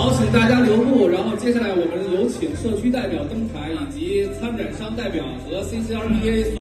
好，请大家留步。然后接下来我们有请社区代表登台，以及参展商代表和 CCRPA。